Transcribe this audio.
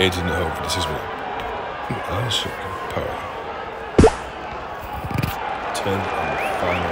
Eddie i over is sidste mål. Altså, power. 10 on